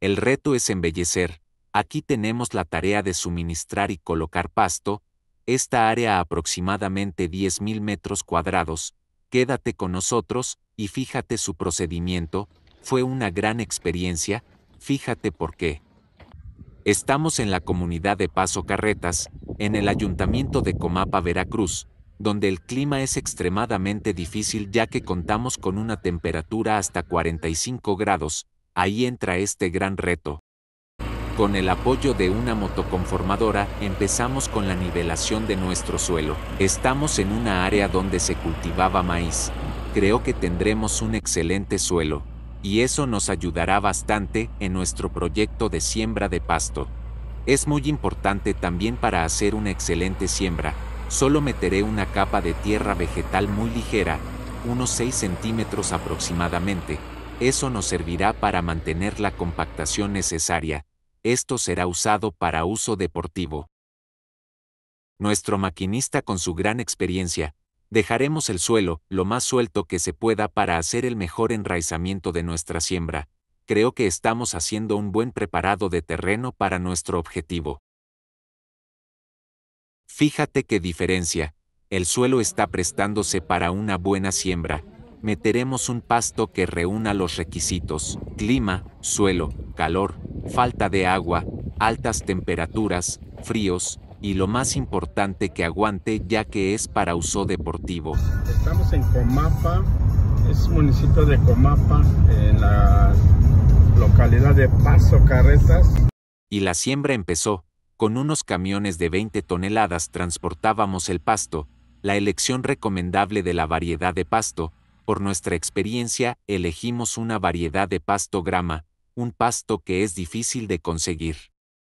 El reto es embellecer. Aquí tenemos la tarea de suministrar y colocar pasto, esta área aproximadamente 10.000 metros cuadrados. Quédate con nosotros y fíjate su procedimiento, fue una gran experiencia, fíjate por qué. Estamos en la comunidad de Paso Carretas, en el ayuntamiento de Comapa, Veracruz, donde el clima es extremadamente difícil ya que contamos con una temperatura hasta 45 grados, ahí entra este gran reto. Con el apoyo de una motoconformadora empezamos con la nivelación de nuestro suelo. Estamos en una área donde se cultivaba maíz. Creo que tendremos un excelente suelo y eso nos ayudará bastante en nuestro proyecto de siembra de pasto. Es muy importante también para hacer una excelente siembra, solo meteré una capa de tierra vegetal muy ligera, unos 6 centímetros aproximadamente, eso nos servirá para mantener la compactación necesaria, esto será usado para uso deportivo. Nuestro maquinista con su gran experiencia, Dejaremos el suelo lo más suelto que se pueda para hacer el mejor enraizamiento de nuestra siembra. Creo que estamos haciendo un buen preparado de terreno para nuestro objetivo. Fíjate qué diferencia. El suelo está prestándose para una buena siembra. Meteremos un pasto que reúna los requisitos, clima, suelo, calor, falta de agua, altas temperaturas, fríos, y lo más importante que aguante ya que es para uso deportivo. Estamos en Comapa, es municipio de Comapa, en la localidad de Paso Carretas. Y la siembra empezó, con unos camiones de 20 toneladas transportábamos el pasto, la elección recomendable de la variedad de pasto, por nuestra experiencia elegimos una variedad de pasto grama, un pasto que es difícil de conseguir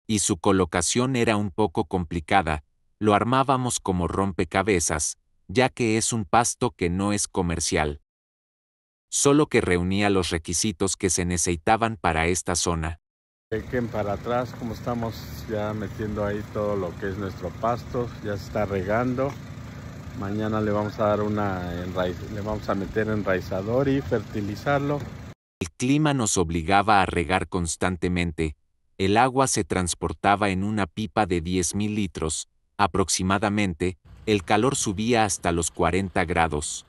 y su colocación era un poco complicada, lo armábamos como rompecabezas, ya que es un pasto que no es comercial. Solo que reunía los requisitos que se necesitaban para esta zona. Dejen para atrás como estamos ya metiendo ahí todo lo que es nuestro pasto, ya se está regando. Mañana le vamos a dar una le vamos a meter enraizador y fertilizarlo. El clima nos obligaba a regar constantemente, el agua se transportaba en una pipa de 10.000 litros, aproximadamente, el calor subía hasta los 40 grados.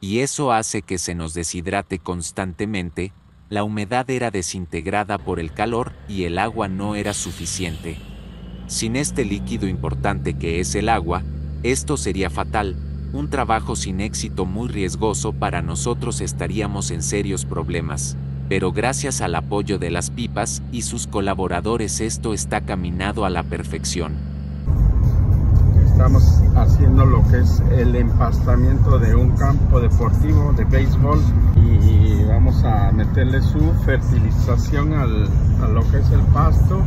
Y eso hace que se nos deshidrate constantemente, la humedad era desintegrada por el calor y el agua no era suficiente. Sin este líquido importante que es el agua, esto sería fatal, un trabajo sin éxito muy riesgoso para nosotros estaríamos en serios problemas pero gracias al apoyo de las pipas y sus colaboradores esto está caminado a la perfección. Estamos haciendo lo que es el empastamiento de un campo deportivo de béisbol y vamos a meterle su fertilización al, a lo que es el pasto.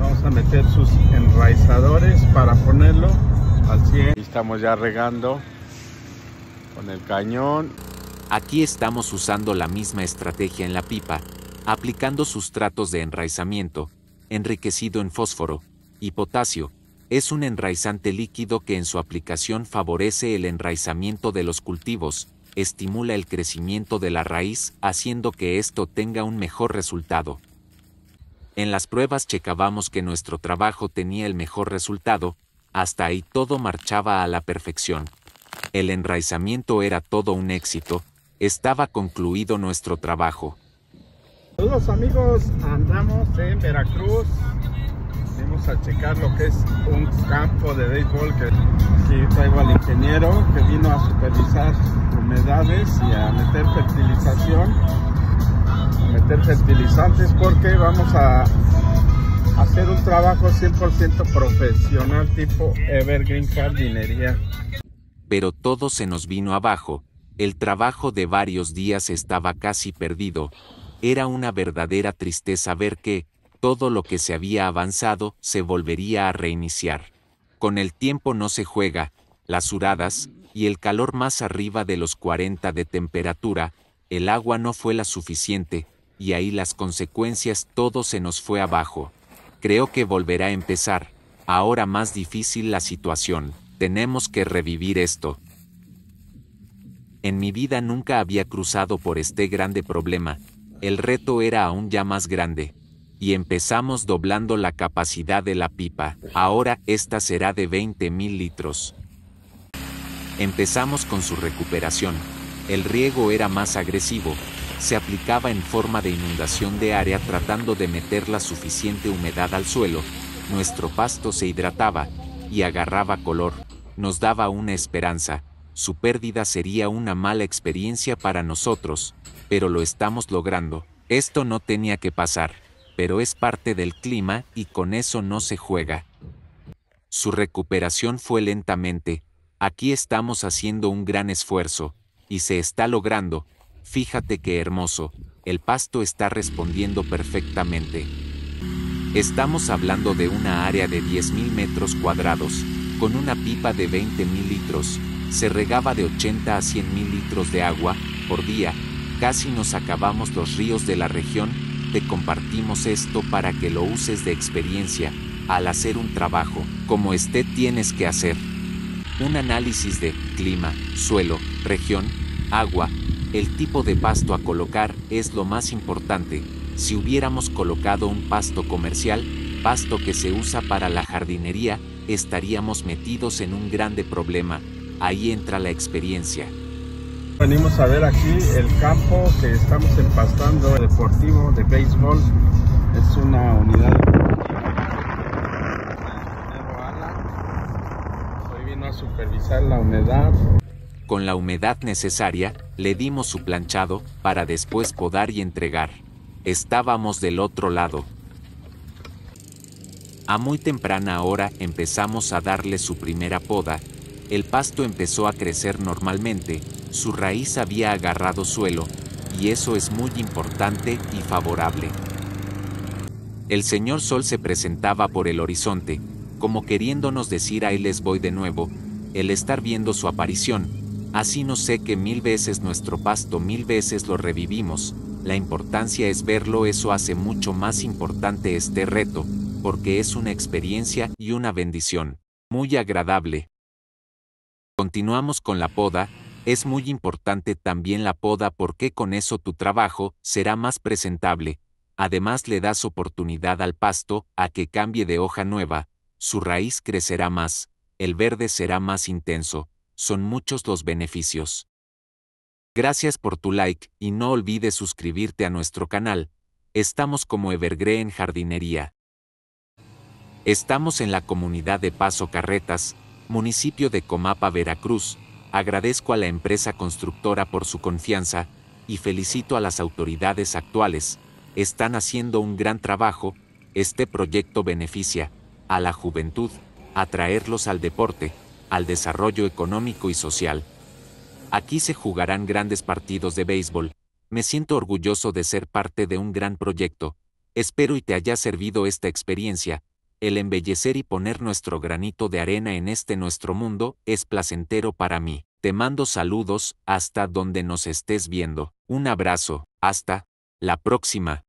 Vamos a meter sus enraizadores para ponerlo al 100. Estamos ya regando con el cañón Aquí estamos usando la misma estrategia en la pipa, aplicando sustratos de enraizamiento, enriquecido en fósforo y potasio. Es un enraizante líquido que en su aplicación favorece el enraizamiento de los cultivos, estimula el crecimiento de la raíz, haciendo que esto tenga un mejor resultado. En las pruebas checábamos que nuestro trabajo tenía el mejor resultado, hasta ahí todo marchaba a la perfección. El enraizamiento era todo un éxito, estaba concluido nuestro trabajo. Saludos amigos, andamos en Veracruz. Vamos a checar lo que es un campo de béisbol que aquí traigo al ingeniero que vino a supervisar humedades y a meter fertilización, meter fertilizantes porque vamos a hacer un trabajo 100% profesional tipo Evergreen Jardinería. Pero todo se nos vino abajo el trabajo de varios días estaba casi perdido. Era una verdadera tristeza ver que, todo lo que se había avanzado se volvería a reiniciar. Con el tiempo no se juega, las huradas, y el calor más arriba de los 40 de temperatura, el agua no fue la suficiente, y ahí las consecuencias todo se nos fue abajo. Creo que volverá a empezar, ahora más difícil la situación, tenemos que revivir esto. En mi vida nunca había cruzado por este grande problema, el reto era aún ya más grande. Y empezamos doblando la capacidad de la pipa, ahora esta será de 20.000 litros. Empezamos con su recuperación. El riego era más agresivo, se aplicaba en forma de inundación de área tratando de meter la suficiente humedad al suelo, nuestro pasto se hidrataba, y agarraba color, nos daba una esperanza, su pérdida sería una mala experiencia para nosotros, pero lo estamos logrando, esto no tenía que pasar, pero es parte del clima y con eso no se juega. Su recuperación fue lentamente, aquí estamos haciendo un gran esfuerzo, y se está logrando, Fíjate qué hermoso, el pasto está respondiendo perfectamente. Estamos hablando de una área de 10.000 metros cuadrados, con una pipa de 20.000 litros, se regaba de 80 a 100.000 litros de agua por día, casi nos acabamos los ríos de la región, te compartimos esto para que lo uses de experiencia, al hacer un trabajo, como este tienes que hacer. Un análisis de clima, suelo, región, agua, el tipo de pasto a colocar es lo más importante. Si hubiéramos colocado un pasto comercial, pasto que se usa para la jardinería, estaríamos metidos en un grande problema. Ahí entra la experiencia. Venimos a ver aquí el campo que estamos empastando deportivo de béisbol. Es una unidad Hoy vino a supervisar la humedad con la humedad necesaria, le dimos su planchado, para después podar y entregar. Estábamos del otro lado. A muy temprana hora empezamos a darle su primera poda, el pasto empezó a crecer normalmente, su raíz había agarrado suelo, y eso es muy importante y favorable. El señor Sol se presentaba por el horizonte, como queriéndonos decir ahí les voy de nuevo, el estar viendo su aparición, Así no sé que mil veces nuestro pasto mil veces lo revivimos, la importancia es verlo, eso hace mucho más importante este reto, porque es una experiencia y una bendición, muy agradable. Continuamos con la poda, es muy importante también la poda porque con eso tu trabajo será más presentable, además le das oportunidad al pasto a que cambie de hoja nueva, su raíz crecerá más, el verde será más intenso, son muchos los beneficios. Gracias por tu like y no olvides suscribirte a nuestro canal. Estamos como Evergreen Jardinería. Estamos en la comunidad de Paso Carretas, municipio de Comapa, Veracruz. Agradezco a la empresa constructora por su confianza y felicito a las autoridades actuales. Están haciendo un gran trabajo. Este proyecto beneficia a la juventud, atraerlos al deporte, al desarrollo económico y social. Aquí se jugarán grandes partidos de béisbol. Me siento orgulloso de ser parte de un gran proyecto. Espero y te haya servido esta experiencia. El embellecer y poner nuestro granito de arena en este nuestro mundo es placentero para mí. Te mando saludos hasta donde nos estés viendo. Un abrazo. Hasta la próxima.